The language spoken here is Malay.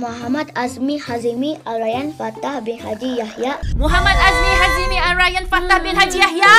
Muhammad Azmi Hazimi Al-Rayyan Fatah bin Haji Yahya. Muhammad Azmi Hazimi Al-Rayyan Fatah bin Haji Yahya.